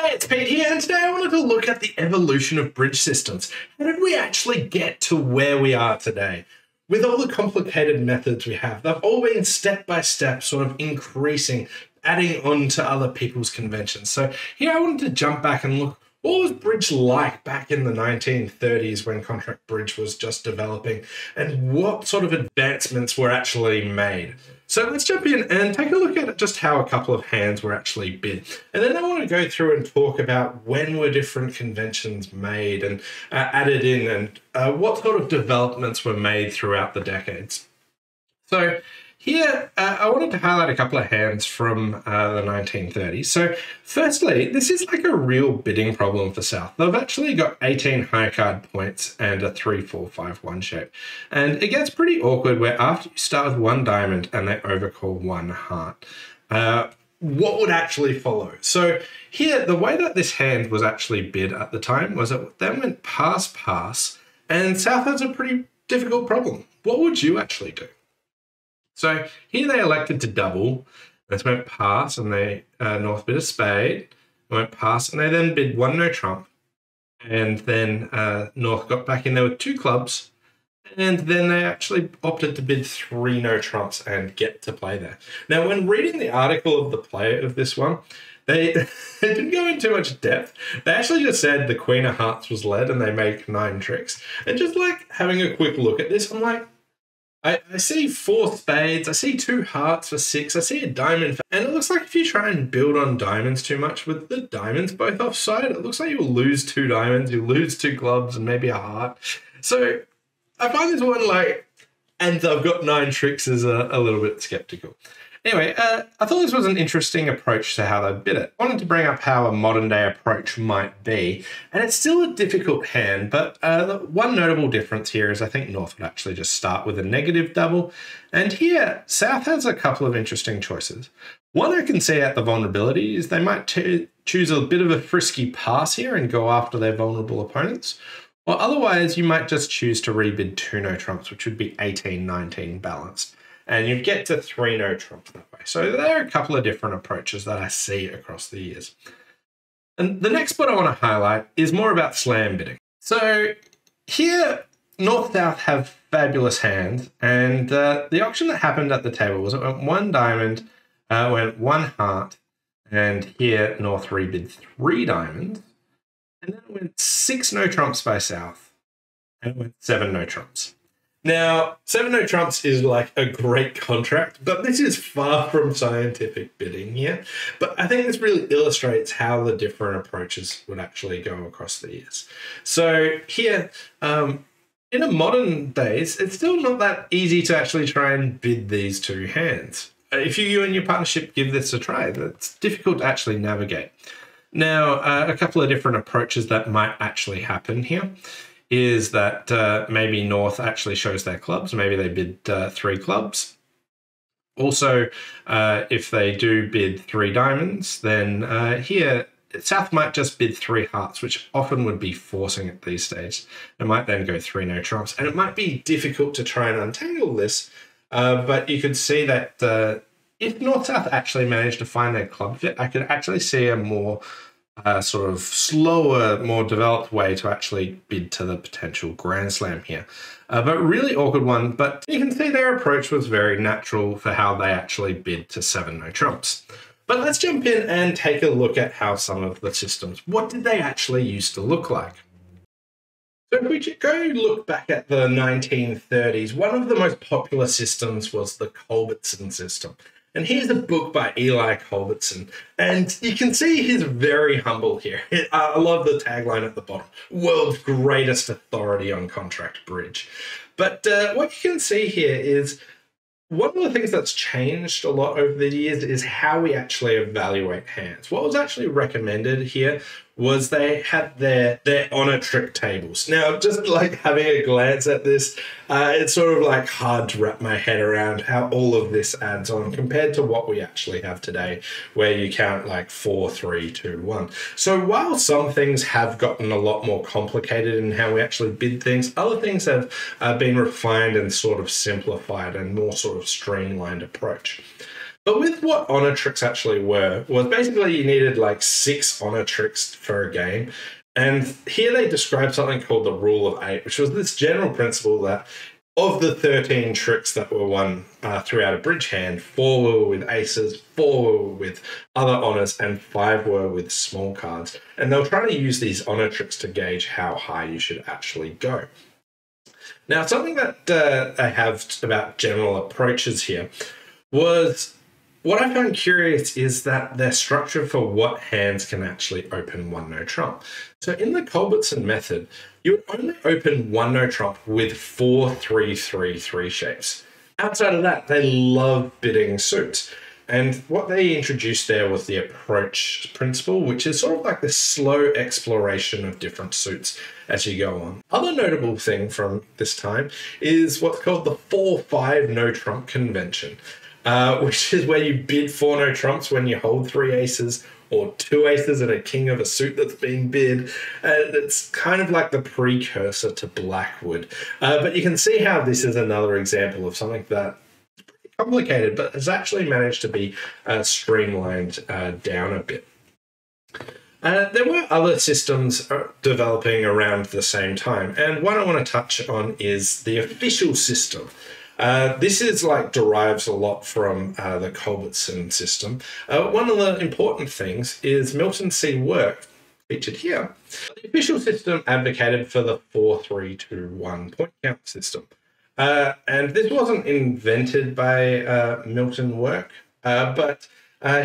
G'day, it's Pete here, and today I wanted to look at the evolution of bridge systems. How did we actually get to where we are today? With all the complicated methods we have, they've all been step by step sort of increasing, adding on to other people's conventions. So here I wanted to jump back and look what was bridge like back in the 1930s when contract bridge was just developing, and what sort of advancements were actually made? So let's jump in and take a look at just how a couple of hands were actually bid. And then I want to go through and talk about when were different conventions made and uh, added in and uh, what sort of developments were made throughout the decades. So here, uh, I wanted to highlight a couple of hands from uh, the 1930s. So, firstly, this is like a real bidding problem for South. They've actually got 18 high card points and a 3 4 5 1 shape. And it gets pretty awkward where after you start with one diamond and they overcall one heart, uh, what would actually follow? So, here, the way that this hand was actually bid at the time was it then went pass pass, and South has a pretty difficult problem. What would you actually do? So here they elected to double. They went pass and they uh, North bid a spade, went pass, and they then bid one no trump. And then uh, North got back in there with two clubs. And then they actually opted to bid three no trumps and get to play there. Now, when reading the article of the play of this one, they, they didn't go into much depth. They actually just said the Queen of Hearts was led and they make nine tricks. And just like having a quick look at this, I'm like, I, I see four spades, I see two hearts for six, I see a diamond, for, and it looks like if you try and build on diamonds too much with the diamonds both offside, it looks like you'll lose two diamonds, you'll lose two clubs, and maybe a heart. So I find this one like, and I've got nine tricks is a, a little bit skeptical. Anyway, uh, I thought this was an interesting approach to how they bid it. I wanted to bring up how a modern day approach might be, and it's still a difficult hand, but uh, one notable difference here is I think North would actually just start with a negative double, and here South has a couple of interesting choices. One I can see at the vulnerability is they might choose a bit of a frisky pass here and go after their vulnerable opponents, or otherwise you might just choose to rebid two no trumps, which would be 18-19 balanced and you get to three no trumps that way. So there are a couple of different approaches that I see across the years. And the next spot I want to highlight is more about slam bidding. So here, North South have fabulous hands, and uh, the auction that happened at the table was it went one diamond, uh, went one heart, and here North rebid three diamonds, and then it went six no trumps by South, and it went seven no trumps. Now, seven no trumps is like a great contract, but this is far from scientific bidding here. But I think this really illustrates how the different approaches would actually go across the years. So here, um, in a modern days, it's still not that easy to actually try and bid these two hands. If you and your partnership give this a try, it's difficult to actually navigate. Now, uh, a couple of different approaches that might actually happen here is that uh, maybe North actually shows their clubs. Maybe they bid uh, three clubs. Also, uh, if they do bid three diamonds, then uh, here South might just bid three hearts, which often would be forcing at these days. It might then go three no trumps, and it might be difficult to try and untangle this. Uh, but you could see that uh, if North South actually managed to find their club fit, I could actually see a more a sort of slower, more developed way to actually bid to the potential Grand Slam here. Uh, but really awkward one, but you can see their approach was very natural for how they actually bid to seven no trumps. But let's jump in and take a look at how some of the systems, what did they actually used to look like? So if we go look back at the 1930s, one of the most popular systems was the Culbertson system. And here's a book by Ely Culbertson. And you can see he's very humble here. I love the tagline at the bottom world's greatest authority on contract bridge. But uh, what you can see here is one of the things that's changed a lot over the years is how we actually evaluate hands. What was actually recommended here was they had their their honor trick tables. Now, just like having a glance at this, uh, it's sort of like hard to wrap my head around how all of this adds on compared to what we actually have today, where you count like four, three, two, one. So while some things have gotten a lot more complicated in how we actually bid things, other things have uh, been refined and sort of simplified and more sort of streamlined approach. But with what honor tricks actually were, was basically you needed like six honor tricks for a game. And here they describe something called the rule of eight, which was this general principle that of the 13 tricks that were won uh, throughout a bridge hand, four were with aces, four were with other honors, and five were with small cards. And they were trying to use these honor tricks to gauge how high you should actually go. Now, something that uh, I have about general approaches here was what I found curious is that their structure for what hands can actually open one no trump. So in the Culbertson method, you would only open one no trump with four three three three shapes. Outside of that, they love bidding suits. And what they introduced there was the approach principle, which is sort of like the slow exploration of different suits as you go on. Other notable thing from this time is what's called the 4-5 no trump convention uh, which is where you bid four no trumps when you hold three aces or two aces and a king of a suit that's being bid. And it's kind of like the precursor to Blackwood. Uh, but you can see how this is another example of something that complicated, but has actually managed to be uh, streamlined uh, down a bit. Uh, there were other systems uh, developing around the same time, and one I want to touch on is the official system. Uh, this is like derives a lot from uh, the Culbertson system. Uh, one of the important things is Milton C. Work featured here. The official system advocated for the 4-3-2-1 point count system. Uh, and this wasn't invented by uh, Milton Work, but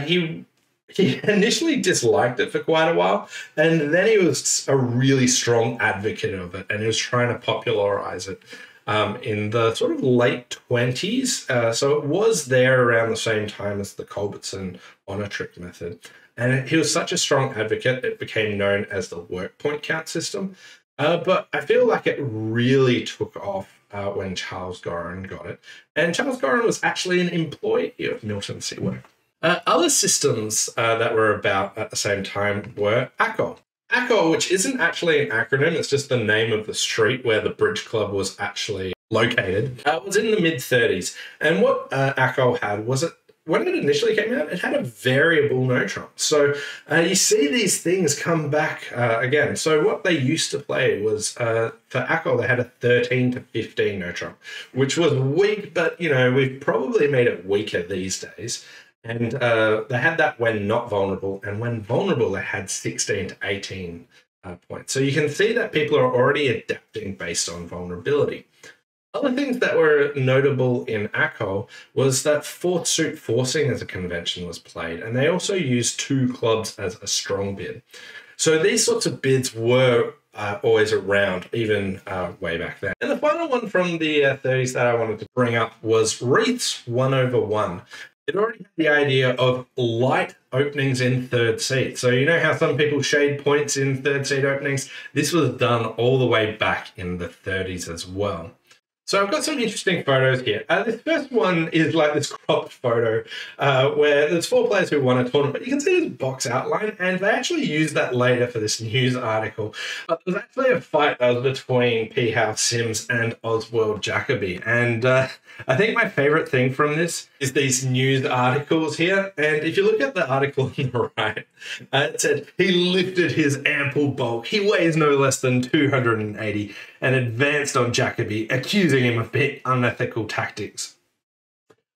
he he initially disliked it for quite a while, and then he was a really strong advocate of it, and he was trying to popularize it um, in the sort of late 20s. Uh, so it was there around the same time as the Culbertson honor trick method. And he was such a strong advocate, it became known as the work point count system. Uh, but I feel like it really took off uh, when Charles Goren got it. And Charles Goren was actually an employee of Milton. Work. Uh, other systems uh, that were about at the same time were ACOL. ACOL, which isn't actually an acronym, it's just the name of the street where the bridge club was actually located, uh, was in the mid 30s. And what uh, ACOL had was it when it initially came out, it had a variable no trump. So uh, you see these things come back uh, again. So what they used to play was uh, for ACOL, they had a 13 to 15 no trump, which was weak, but you know, we've probably made it weaker these days. And uh, they had that when not vulnerable, and when vulnerable, they had 16 to 18 uh, points. So you can see that people are already adapting based on vulnerability. Other things that were notable in ACOL was that fourth suit forcing as a convention was played, and they also used two clubs as a strong bid. So these sorts of bids were uh, always around, even uh, way back then. And the final one from the uh, 30s that I wanted to bring up was Reith's 1 over 1 it already had the idea of light openings in third seat. So you know how some people shade points in third seat openings? This was done all the way back in the 30s as well. So I've got some interesting photos here. Uh, this first one is like this cropped photo uh, where there's four players who won a tournament, you can see this box outline, and they actually used that later for this news article. But actually a fight that was between P. House Sims and Oswald Jacoby, and uh, I think my favorite thing from this is these news articles here. And if you look at the article on the right, uh, it said he lifted his ample bulk. He weighs no less than 280 and advanced on Jacoby, accusing him of being unethical tactics.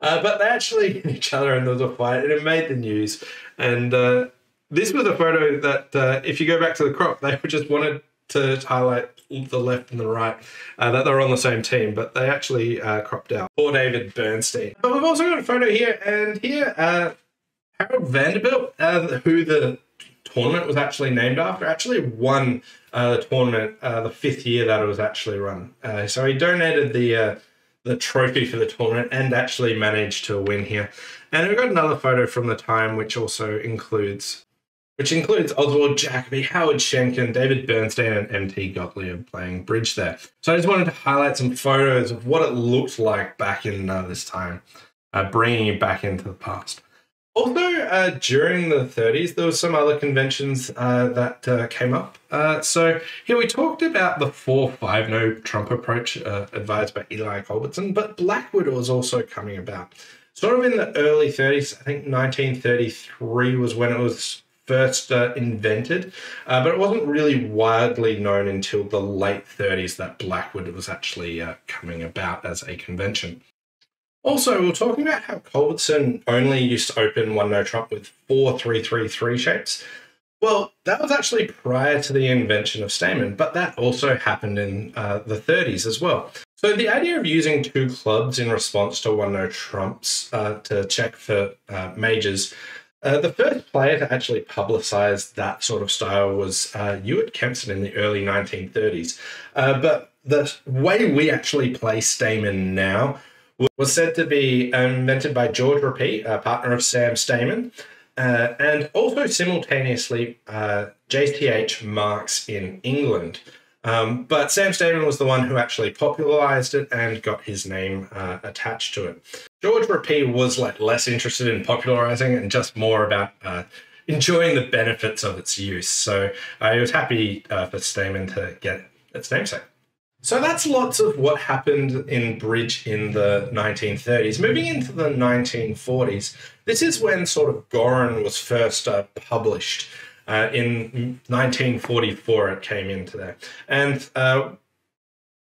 Uh, but they actually hit each other and there was a fight and it made the news. And uh, this was a photo that, uh, if you go back to the crop, they just wanted to highlight the left and the right uh, that they're on the same team, but they actually uh, cropped out. Poor David Burnstine. But we've also got a photo here, and here, uh, Harold Vanderbilt, who the tournament was actually named after, actually won the tournament the fifth year that it was actually run. so he donated the the trophy for the tournament and actually managed to win here. And we've got another photo from the time, which also includes which includes Oswald Jacoby, Howard Schenken, David Burnstine, and MT Gottlieb playing bridge there. So I just wanted to highlight some photos of what it looked like back in uh, this time, uh, bringing it back into the past. Also, uh, during the 30s, there were some other conventions uh, that uh, came up. Uh, so here we talked about the 4-5 no Trump approach advised by Ely Culbertson, but Blackwood was also coming about. sort of in the early 30s. I think 1933 was when it was first uh, invented, uh, but it wasn't really widely known until the late 30s that Blackwood was actually uh, coming about as a convention. Also, we were talking about how Culbertson only used to open one no trump with four three three three shapes. Well, that was actually prior to the invention of Stayman, but that also happened in uh, the 30s as well. So the idea of using two clubs in response to one no trumps uh, to check for uh, majors uh, the first player to actually publicize that sort of style was uh, Ewart Kempson in the early 1930s. Uh, but the way we actually play Stayman now was said to be invented by George Rapée, a partner of Sam Stayman, uh, and also simultaneously JTH uh, Marx in England. Um, but Sam Stayman was the one who actually popularized it and got his name uh, attached to it. George Rapée was like less interested in popularizing and just more about uh, enjoying the benefits of its use. So uh, he was happy uh, for Stayman to get its namesake. So that's lots of what happened in Bridge in the 1930s. Moving into the 1940s, this is when sort of Goren was first uh, published. Uh, in 1944, it came into there. And uh,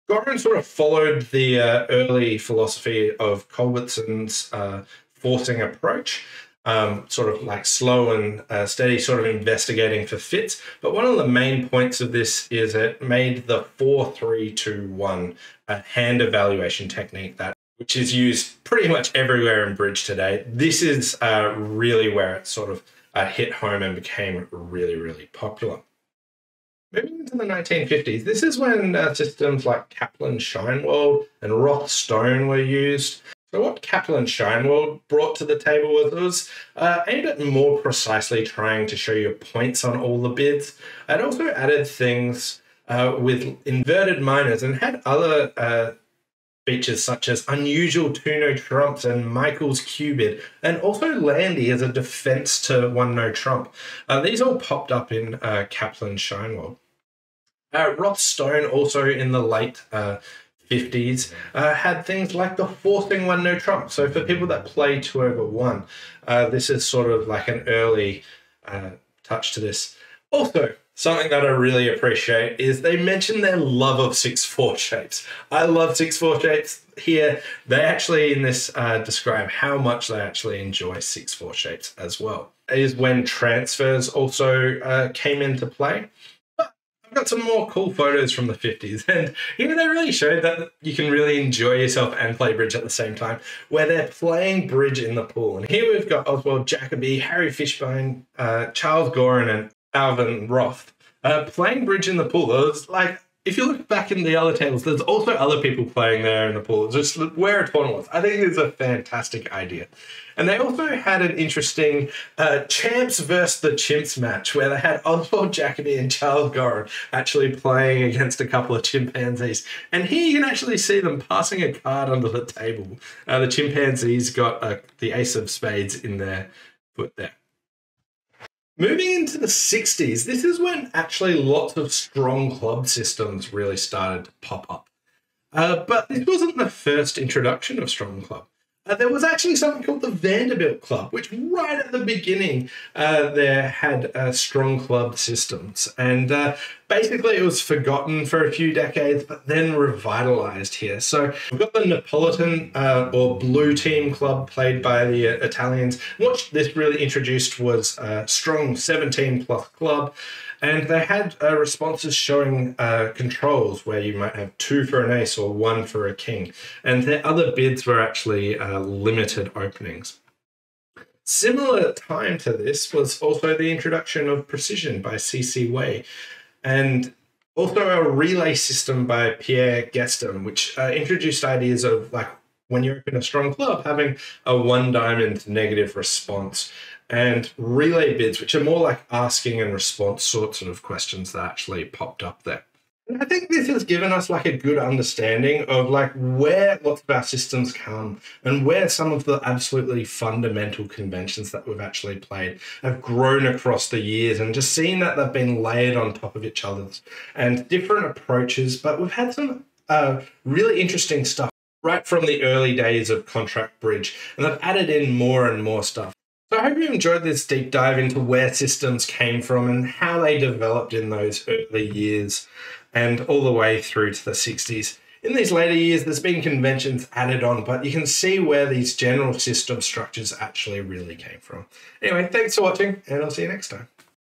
Goren sort of followed the uh, early philosophy of Culbertson's uh, forcing approach. Um, sort of like slow and uh, steady, sort of investigating for fits. But one of the main points of this is it made the 4 3 2 1 a hand evaluation technique that which is used pretty much everywhere in bridge today. This is uh, really where it sort of uh, hit home and became really, really popular. Moving into the 1950s, this is when uh, systems like Kaplan Sheinwold and Roth Stone were used. So, what Kaplan Sheinwold brought to the table was it was uh, aimed at more precisely trying to show you points on all the bids. It also added things uh, with inverted minors and had other uh, features such as unusual two no trumps and Michael's cue-bid, and also Landy as a defense to one no trump. Uh, these all popped up in uh, Kaplan Sheinwold. Uh, Roth Stone, also in the late uh, 50s, uh, had things like the forcing one no trump. So for people that play two over one, uh, this is sort of like an early uh, touch to this. Also, something that I really appreciate is they mention their love of 6-4 shapes. I love 6-4 shapes here. They actually in this uh, describe how much they actually enjoy 6-4 shapes as well. Is when transfers also uh, came into play. Got some more cool photos from the 50s, and here they really showed that you can really enjoy yourself and play bridge at the same time, where they're playing bridge in the pool. And here we've got Oswald Jacoby, Harry Fishbein, uh, Charles Goren, and Alvin Roth. Uh, playing bridge in the pool, It was like if you look back in the other tables, there's also other people playing there in the pool. Just where a tournament was. I think it's a fantastic idea. And they also had an interesting uh, champs versus the chimps match where they had Oswald Jacoby and Charles Goren actually playing against a couple of chimpanzees. And here you can actually see them passing a card under the table. Uh, the chimpanzees got uh, the ace of spades in their foot there. Moving into the 60s, this is when actually lots of strong club systems really started to pop up. Uh, but this wasn't the first introduction of strong club. Uh, there was actually something called the Vanderbilt Club, which right at the beginning uh, there had uh, strong club systems. And uh, basically it was forgotten for a few decades, but then revitalized here. So we've got the Neapolitan uh, or Blue Team Club played by the uh, Italians. What this really introduced was a strong 17 plus club. And they had uh, responses showing uh, controls where you might have two for an ace or one for a king. And their other bids were actually uh, limited openings. Similar time to this was also the introduction of precision by CC Wei, and also a relay system by Pierre Ghestem, which uh, introduced ideas of like when you open a strong club, having a one diamond negative response and relay bids, which are more like asking and response sorts of questions that actually popped up there. And I think this has given us like a good understanding of like where lots of our systems come and where some of the absolutely fundamental conventions that we've actually played have grown across the years and just seeing that they've been layered on top of each other's and different approaches. But we've had some uh, really interesting stuff right from the early days of Contract Bridge, and they've added in more and more stuff. So I hope you enjoyed this deep dive into where systems came from and how they developed in those early years and all the way through to the 60s. In these later years, there's been conventions added on, but you can see where these general system structures actually really came from. Anyway, thanks for watching, and I'll see you next time.